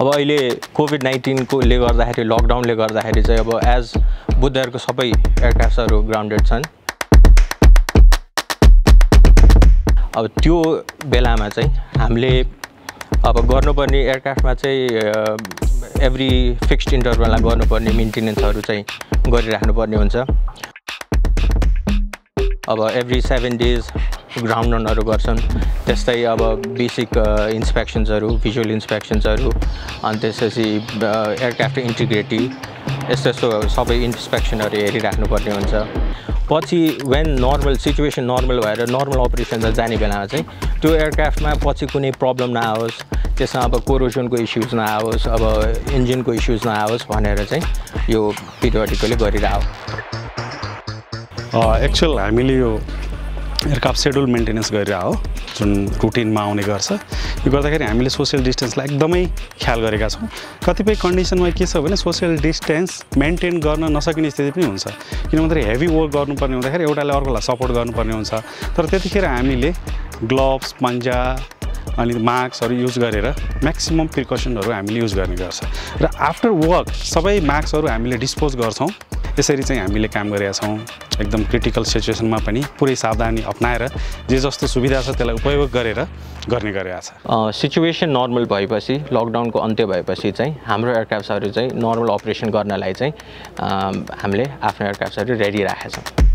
अब अहिले कोभिड नाइन्टिनकोले गर्दाखेरि लकडाउनले गर्दाखेरि चाहिँ अब एज बुद्धहरूको सबै एयरक्राफ्ट्सहरू ग्राउन्डेड छन्। अब त्यो बेलामा चाहिँ हामीले अब गर्नुपर्ने एयरक्राफ्टमा चाहिँ एभ्री फिक्स्ड इन्टरभलमा गर्नुपर्ने मेन्टेनेन्सहरू चाहिँ गरिराख्नुपर्ने हुन्छ। अब एभ्री सेभेन डेज ग्राउन्ड रनहरू गर्छन्। त्यस्तै अब बेसिक इन्सपेक्सन्सहरू भिजुअल इन्सपेक्सन्सहरू अनि त्यसपछि एयरक्राफ्ट इन्टिग्रिटी यस्तो यस्तो सबै इन्सपेक्सनहरू हेरिराख्नुपर्ने हुन्छ। पछि वेन नर्मल सिचुएसन नर्मल भएर नर्मल अपरेसन जाने बेलामा चाहिँ त्यो एयरक्राफ्टमा पछि कुनै प्रब्लम नआओस् त्यसमा अब कोरोजनको इस्युज नआओस् अब इन्जिनको इस्युज नआओस् भनेर चाहिँ यो पिरियडिकली गरिरह। एक्चुअल हामीले यो एयरक्राफ्ट सेड्युल मेन्टेनेन्स गरेर हो जुन रुटिनमा आउने गर्छ। यो गर्दाखेरि हामीले सोसियल डिस्टेन्सलाई एकदमै ख्याल गरेका छौँ। कतिपय कन्डिसनमा के छ भने सोसियल डिस्टेन्स मेन्टेन गर्न नसकिने स्थिति पनि हुन्छ। किन भन्दाखेरि हेभी वर्क गर्नुपर्ने हुँदाखेरि एउटाले अर्कोलाई सपोर्ट गर्नुपर्ने हुन्छ। तर त्यतिखेर हामीले ग्लोभ्स पन्जा अनि मास्कहरू युज गरेर म्याक्सिमम् प्रिकसनहरू हामीले युज गर्ने गर्छ। र आफ्टर वर्क सबै मास्कहरू हामीले डिस्पोज गर्छौँ। यसरी चाहिँ हामीले काम गरेका छौँ। एकदम क्रिटिकल सिचुएसनमा पनि पुरै सावधानी अप्नाएर जे जस्तो सुविधा छ त्यसलाई उपयोग गरेर गर्ने गरेका छ। सिचुएसन नर्मल भएपछि लकडाउनको अन्त्य भएपछि चाहिँ हाम्रो एयरक्राफ्ट्सहरू चाहिँ नर्मल अपरेसन गर्नलाई चाहिँ हामीले आफ्नो एयरक्राफ्ट्सहरू रेडी राखेका छौँ।